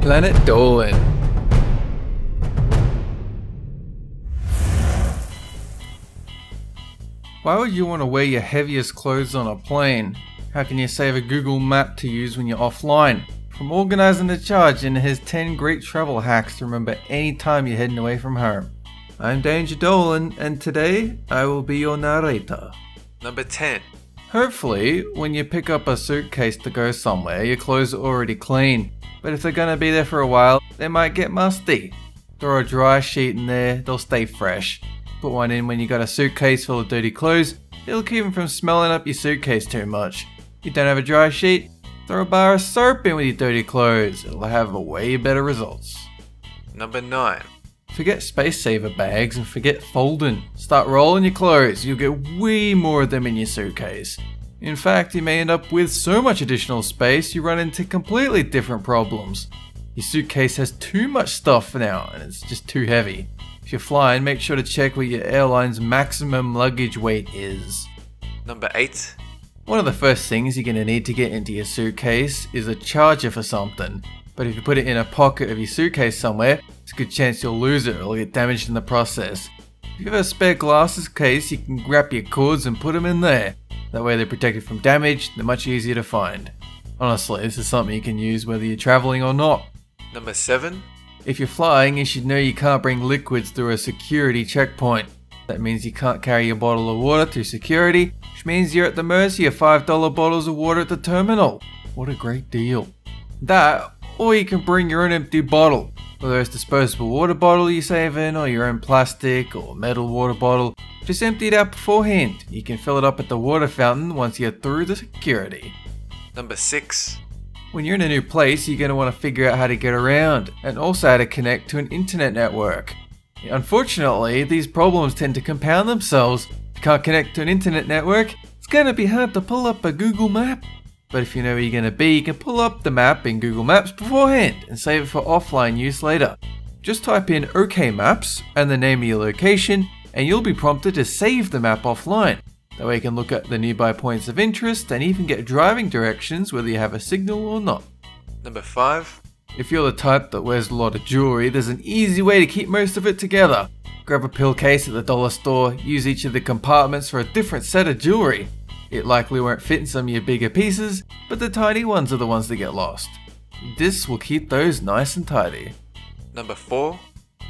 Planet Dolan. Why would you want to wear your heaviest clothes on a plane? How can you save a Google map to use when you're offline? From organizing the charge and his 10 great travel hacks to remember any time you're heading away from home. I'm Danger Dolan, and today I will be your narrator. Number 10. Hopefully, when you pick up a suitcase to go somewhere, your clothes are already clean. But if they're gonna be there for a while, they might get musty. Throw a dry sheet in there, they'll stay fresh. Put one in when you got a suitcase full of dirty clothes, it'll keep them from smelling up your suitcase too much. You don't have a dry sheet? Throw a bar of soap in with your dirty clothes, it'll have way better results. Number 9. Forget space saver bags and forget folding. Start rolling your clothes, you'll get way more of them in your suitcase. In fact, you may end up with so much additional space you run into completely different problems. Your suitcase has too much stuff now and it's just too heavy. If you're flying, make sure to check what your airline's maximum luggage weight is. Number 8. One of the first things you're going to need to get into your suitcase is a charger for something. But if you put it in a pocket of your suitcase somewhere, it's a good chance you'll lose it or it'll get damaged in the process. If you have a spare glasses case, you can wrap your cords and put them in there. That way they're protected from damage, they're much easier to find. Honestly, this is something you can use whether you're traveling or not. Number 7. If you're flying, you should know you can't bring liquids through a security checkpoint. That means you can't carry your bottle of water through security, which means you're at the mercy of $5 bottles of water at the terminal. What a great deal. That, or you can bring your own empty bottle. Whether it's disposable water bottle you save in, or your own plastic or metal water bottle, just empty it out beforehand. You can fill it up at the water fountain once you're through the security. Number 6. When you're in a new place, you're going to want to figure out how to get around, and also how to connect to an internet network. Unfortunately, these problems tend to compound themselves. If you can't connect to an internet network, it's going to be hard to pull up a Google map. But if you know where you're going to be, you can pull up the map in Google Maps beforehand and save it for offline use later. Just type in OK Maps and the name of your location, and you'll be prompted to save the map offline. That way you can look at the nearby points of interest and even get driving directions whether you have a signal or not. Number 5. If you're the type that wears a lot of jewelry, there's an easy way to keep most of it together. Grab a pill case at the dollar store, use each of the compartments for a different set of jewelry. It likely won't fit in some of your bigger pieces, but the tiny ones are the ones that get lost. This will keep those nice and tidy. Number 4.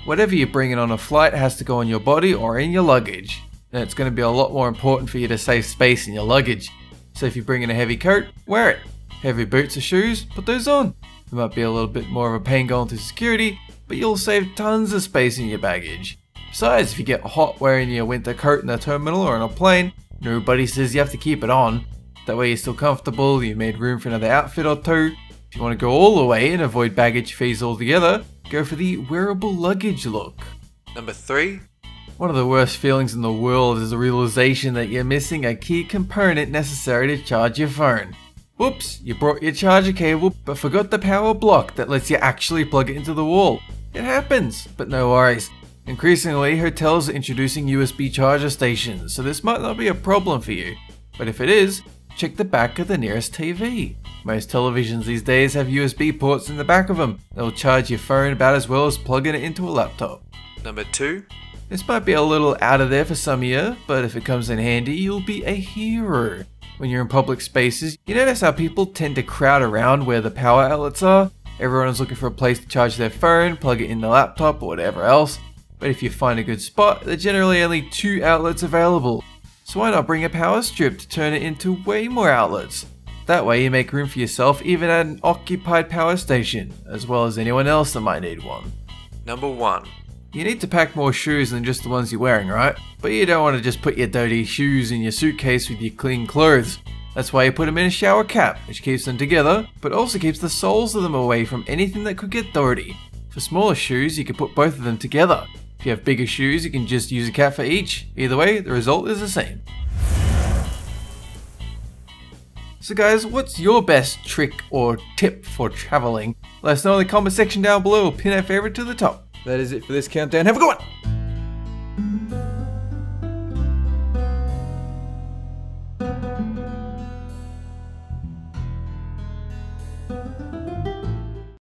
Whatever you're bringing on a flight has to go on your body or in your luggage. And it's going to be a lot more important for you to save space in your luggage. So if you're bringing a heavy coat, wear it. Heavy boots or shoes, put those on. It might be a little bit more of a pain going through security, but you'll save tons of space in your baggage. Besides, if you get hot wearing your winter coat in a terminal or on a plane, nobody says you have to keep it on. That way you're still comfortable, you've made room for another outfit or two. If you want to go all the way and avoid baggage fees altogether, go for the wearable luggage look. Number 3. One of the worst feelings in the world is the realization that you're missing a key component necessary to charge your phone. Whoops, you brought your charger cable but forgot the power block that lets you actually plug it into the wall. It happens, but no worries. Increasingly, hotels are introducing USB charger stations, so this might not be a problem for you. But if it is, check the back of the nearest TV. Most televisions these days have USB ports in the back of them. They'll charge your phone about as well as plugging it into a laptop. Number 2. This might be a little out of there for some of you, but if it comes in handy, you'll be a hero. When you're in public spaces, you notice how people tend to crowd around where the power outlets are. Everyone's looking for a place to charge their phone, plug it in the laptop, or whatever else. But if you find a good spot, there are generally only two outlets available. So why not bring a power strip to turn it into way more outlets? That way you make room for yourself even at an occupied power station, as well as anyone else that might need one. Number 1. You need to pack more shoes than just the ones you're wearing, right? But you don't want to just put your dirty shoes in your suitcase with your clean clothes. That's why you put them in a shower cap, which keeps them together, but also keeps the soles of them away from anything that could get dirty. For smaller shoes, you can put both of them together. If you have bigger shoes, you can just use a cap for each. Either way, the result is the same. So guys, what's your best trick or tip for traveling? Let us know in the comment section down below, pin our favorite to the top. That is it for this countdown. Have a good one!